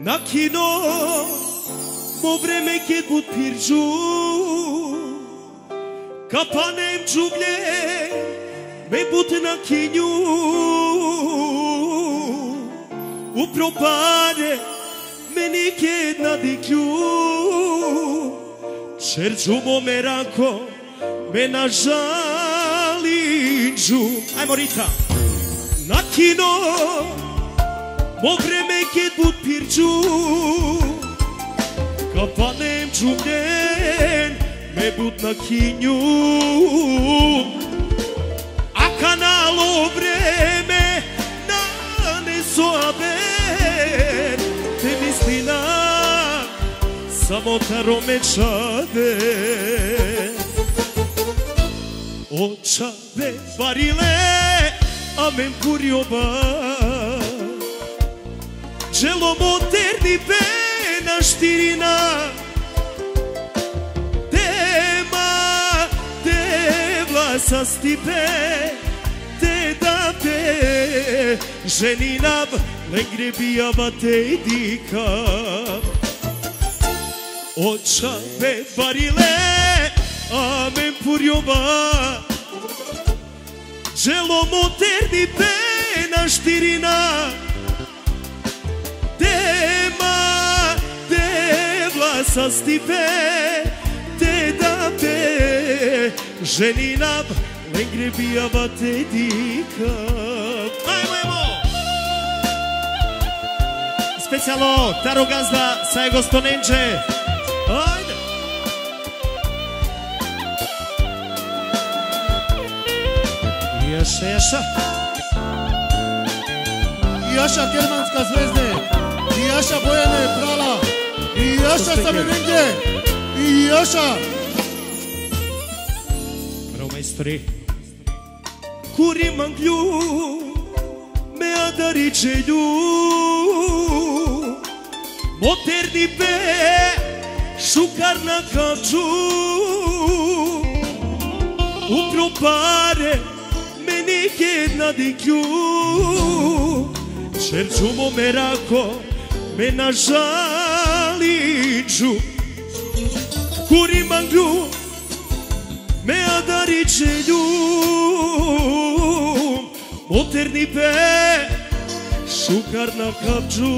Na kino Mo vreme ket but pirxu Ka panem gjugle Me na kinju. U propare Me një ket na dikju Qërgju mo me rako Me na žalin gju Aj Morita Na kino Mo vreme ket but pirxu Ka panem gjumden Me but na kinju A kanalo vreme Na ne soaben Te mislina Samo taro me čade O čade varile A men kurioba Gjelo moderni pena štirina Tema te vlasa stipe Te da te ženinav Lengre bijava te dikav Oča me varile Amen purjova Želo moderni pena štirina vlasa stipe Te da te ženinav Lengre bijava te dikav Ajmo, ajmo! Specijalno, Taro Gazda, Sajgo Stonenče Ajde! Jaša, jaša. Jaša Germanska zvezde, Jaša Bojane Prala, И Јаша саме негде. И Јаша. Ромајстори. Кури манглю, ме одари челю. Мотерни бе, шукар на качу. У пропаре, мене една диклю. Cerciumo meraco, menajat na žaliđu Kuri manglju me adarice ljum Moderni pe Šukar na kapđu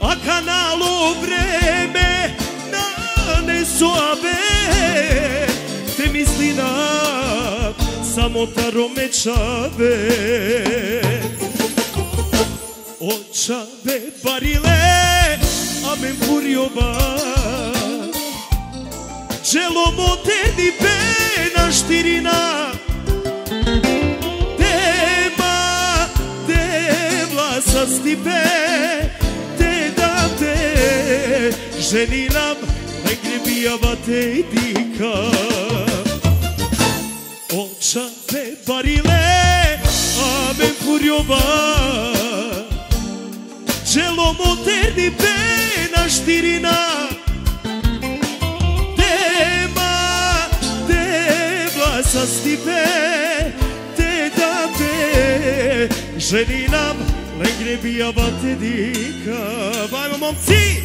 A kanalo vreme Na ne soabe Te misli na Samo taro Оча бе бариле, а ме буриоба. Чело му те бе на штирина. Дема, дебла са стипе, те да те жени нам, негри бијава те и дика. Оча бе бариле, а мен пури оба. Čelo moderni pena štirina. Tema te vlasa stipe te da te ženinam legre bijava te dika Ajmo momci!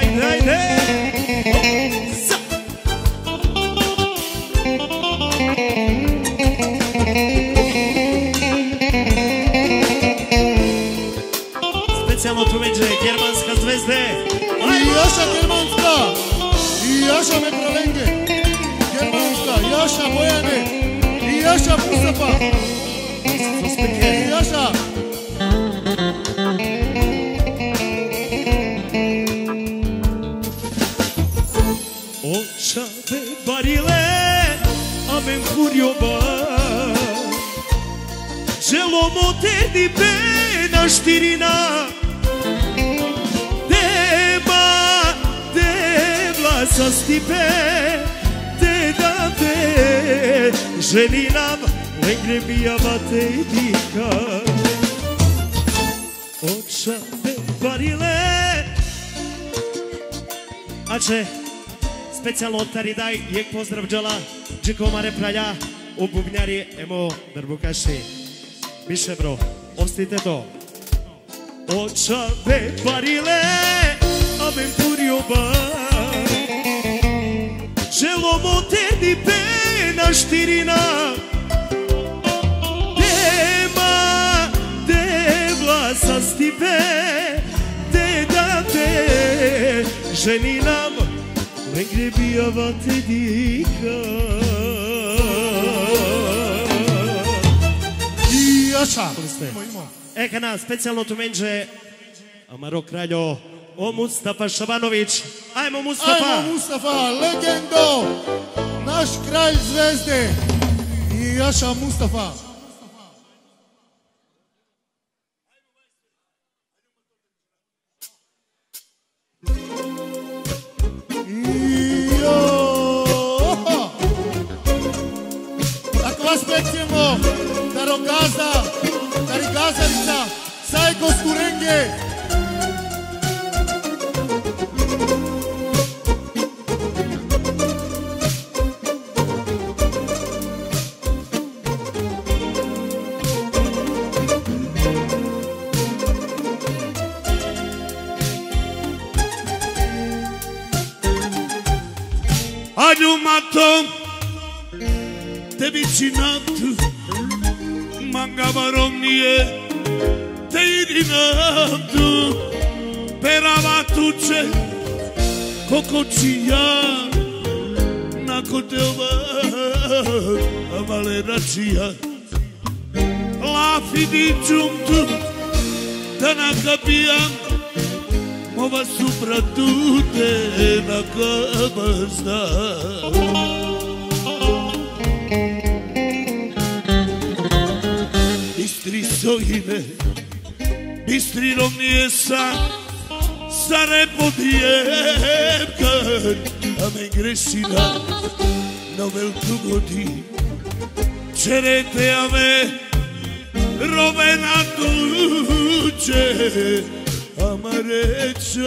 Ajde, ajde! Sa. Ιώσα Γερμανικά, Ιώσα Μετρολέγγε, Γερμανικά, Ιώσα Μόιανε, Ιώσα Μούσταφα, Ιώσα. Όσα δε παρήλε, αμέν χουριομπά, Ζελομότερνη πένα στυρινά, te vlasa stipe Te da te ženinam Lengre bijava te dika Očave barile Ače, specijalno od Taridaj, jek pozdrav džala, džiko mare pralja, u bubnjari, emo, drbukasi. Više bro, ostite to. Očave parile Avem curioba Želo mote di pena štirina Tema de vlasa stipe De da te ženinam Negdje bijava te dika I? Imo, imo. E, kana, specijalno tu menđe Amaro Kraljo O Mustafa Šabanović Ajmo Mustafa Ajmo Mustafa, legendo, naš kralj zvezde i Jaša Mustafa. Adumatom Te vicinat Mangavaromnie Te idinat Peravatuce Cococia Nacoteva Avaleracia. La fidicium tu Tanacapia Tanacapia Ova supra tutte na cabasta Bistrisoine, bistrinoniesa Sare podijem kad Ame gresina Novel tu godi Cerete ame Rovena tuđe amar et şöbe.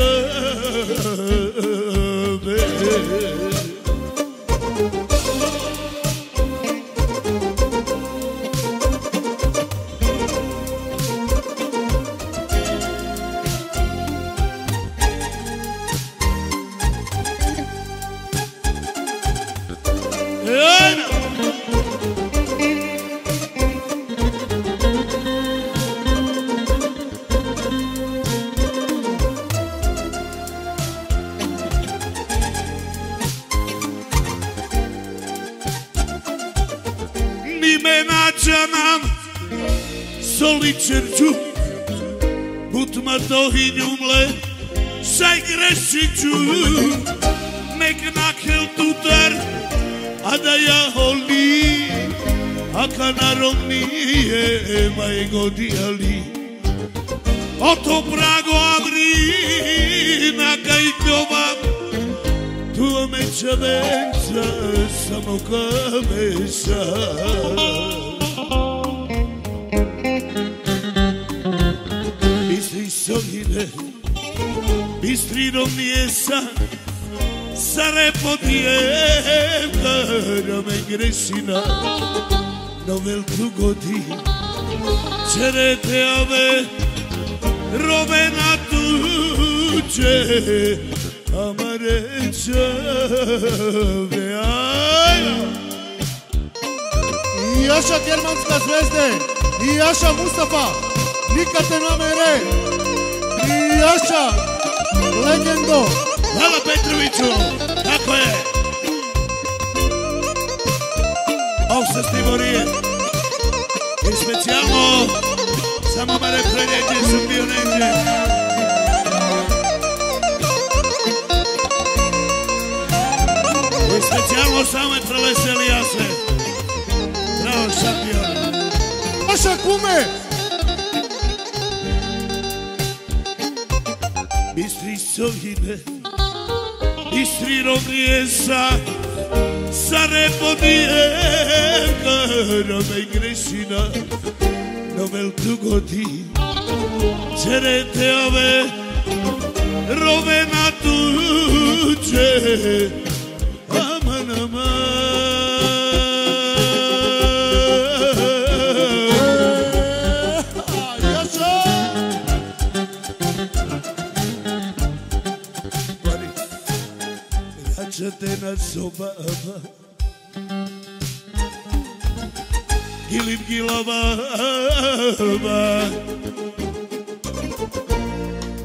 canan Soličerču Butma dohyň umle Šaj grešiću Nek nakel tutar A da ja holi A kanarom nije godiali. dijali Oto prago avri Na gajdovam Tu me čavenca Samo kameša Bistrinom jesam Sare potjevna me gresina Novel tu godi Cerete ave rovena na tuđe Amare čave Ajmo Iașa Germanska Zvezde, Iașa Mustafa, Nica Tenamere, Iașa legendo. Hvala Petroviću, tako je. Ovo se Stivorije. I specijalno za mama refrenje gdje sam bio negdje. I specijalno samo je preleseli ja se. Bravo šampion. Jaša kume, Bistri sovine, bistri romrijesa, Sare podijeka, rame grešina, na velku godin, Čerete ove, rove na Sretena sobava Gilim gilava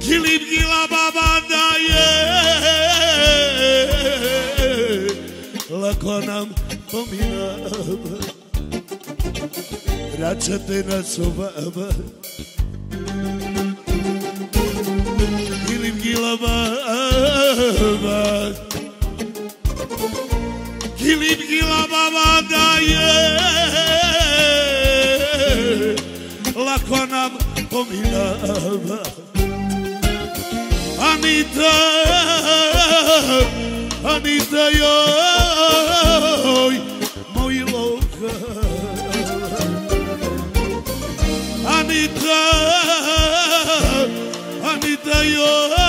Gilim gilava da je Lako nam pominava Račatena sobava Gilim gilava Gilim gilava gila baba da je Lako nam pominava Anita Anita joj Moj lokal Anita Anita joj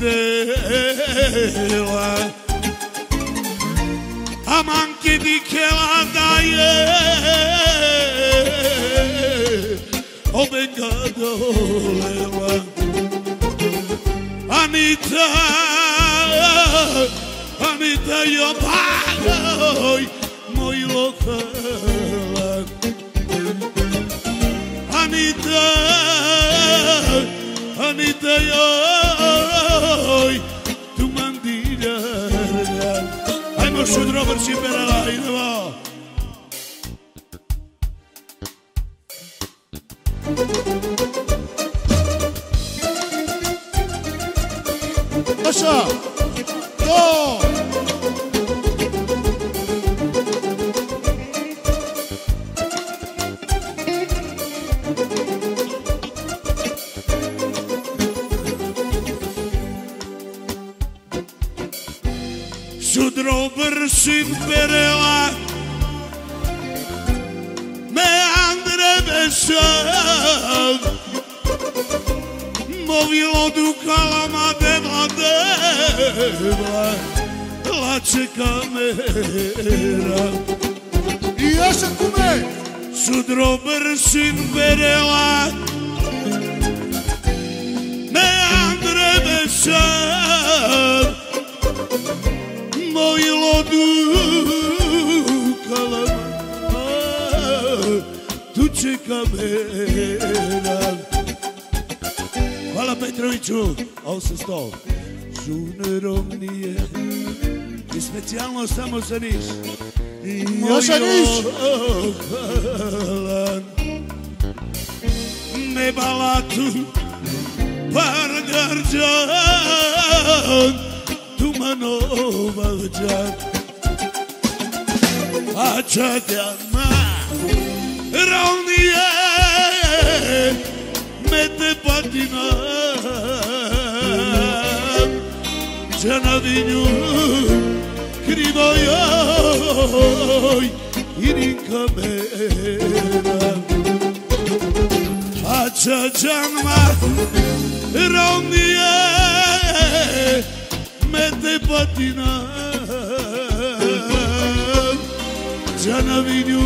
dela Aman kedi keladaye. O ben gadolela Anita Anita yo bagoy Moi lokela Anita Anita yo noi tu mandiglia hai mosso trovarsi per la laida va Așa! Două! Chico Perela Meandre Bechado Mówiło tu kalama deba deba Lacie kamera I jeszcze kumy sim Bersin Me Meandre Bechado mojlodu kalama tu čeka me Petroviću, ovo se stao Žunerom nije i specijalno samo za Niš Može Niš Ne balatu Par garđan woman over Jack. I check that man around patina. Janadinho, querido irin camera. I check that the air. mete patina Já na vinho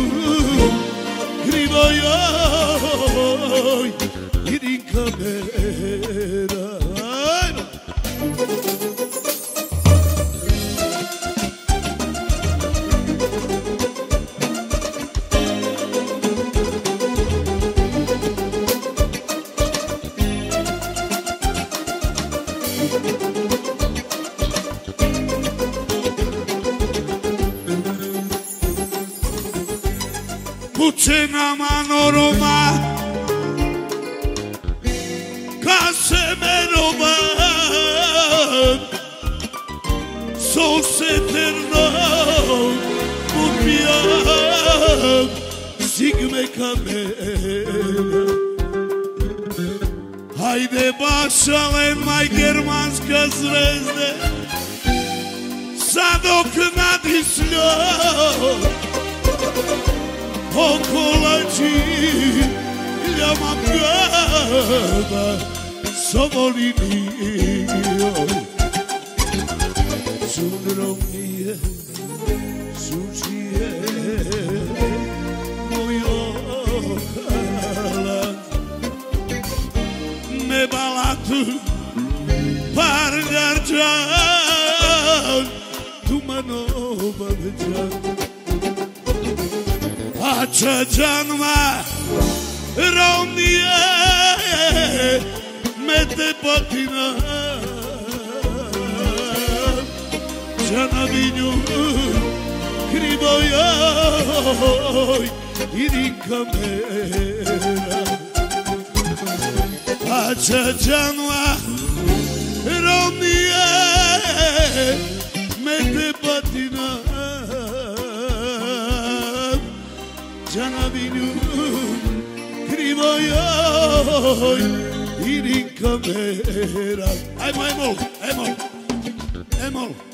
Gridoi oi cabera Thank Cina manoroma Casemeroma Sos eterno Mupiam Sigme camela Haide başalen mai germanska zvezde Sadok na disljo pokolati ljama pjeva sovolini Sudrom nije sučije moj okalan ne balatu par garcan duman già Atacağınma Romniye Mete bakina Cana binyo Kriboyoy İrikamela Atacağınma Romniye hoy irinkamera. Ay, mo, ay, mo, ay, mo, ay, mo.